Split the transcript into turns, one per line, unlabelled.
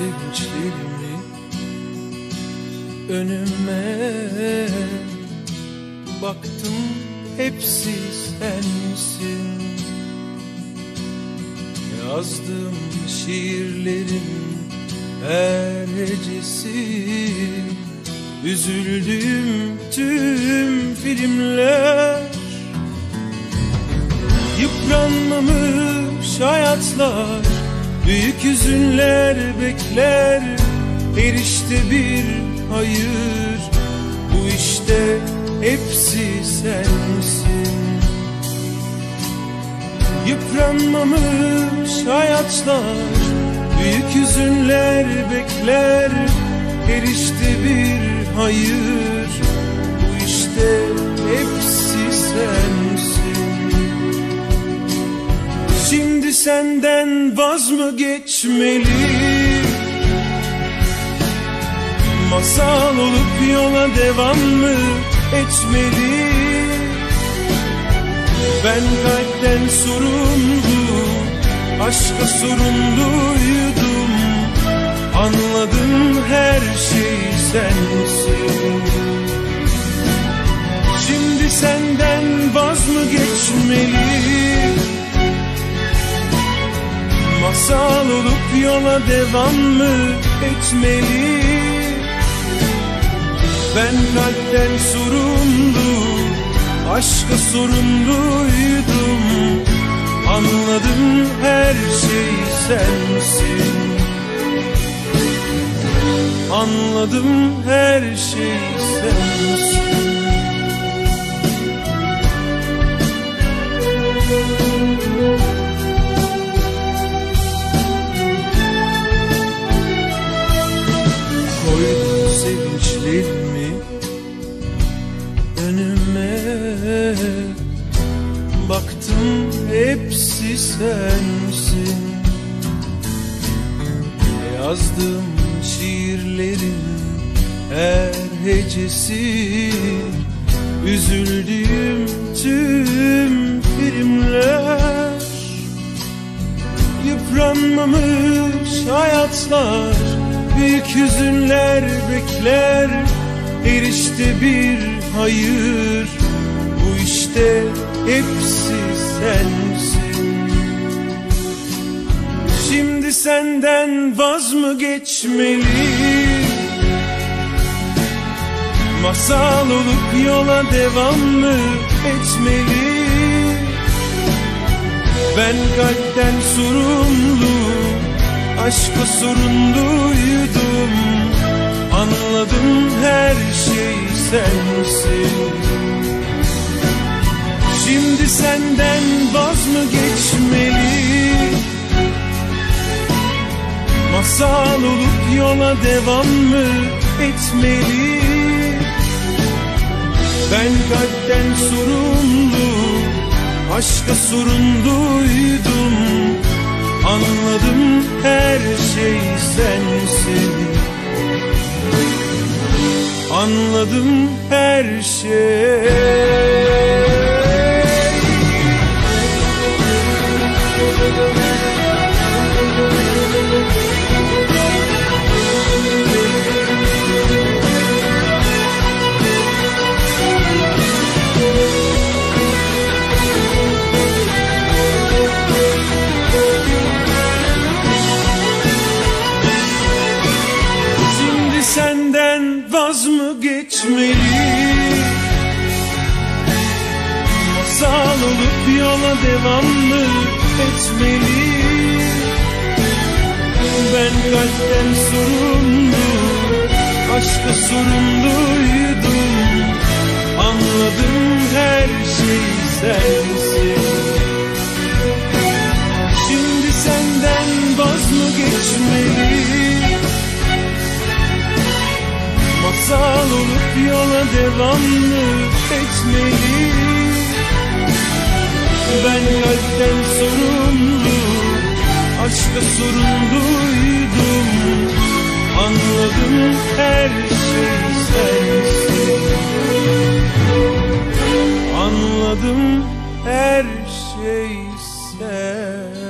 sevinçlerimi önüme Baktım hepsi sensin Yazdığım şiirlerin her hecesi Üzüldüğüm tüm filmler. Yıpranmamış hayatlar Büyük hüzünler bekler Her işte bir hayır. Bu işte hepsi sensin. Yıpranmamış hayatlar Büyük hüzünler bekler Her işte bir hayır. Bu işte hepsi Şimdi senden vaz mı geçmeli? Masal olup yola devam mı etmeli? Ben kalpten sorumlu Aşka sorumluydum. Anladım her şey sensin. Şimdi senden vaz mı geçmeli Masal olup yola devam mı etmeli? Ben kalpten sorumlu Aşka sorumluydum. Anladım her şey sensin. Anladım her şey sensin önüme. Baktım hepsi sensin. Yazdığım şiirlerin her hecesi. Üzüldüğüm tüm filmler. Yıpranmamış hayatlar Büyük hüzünler bekler. Her işte bir hayır Bu işte hepsi sensin. Şimdi senden vaz mı geçmeli? Masal olup yola devam mı etmeli? Ben kalpten sorumlu Aşka sorumluydum Anladım her şey sensin Şimdi senden vaz mı geçmeli? Masal olup yola devam mı etmeli? Ben kalpten sorumlu Aşka sorumluydum Anladım her şey sensin Anladım her şey Olup yola devam mı etmeli? Ben kalpten sorumlu Aşka sorumluydum. Anladım her şey sensin. Şimdi senden vaz mı geçmeli? Masal olup yola devam mı etmeli Ben kalpten sorumlu Aşka sorumluydum. Anladım her şey sensin. Anladım her şey sensin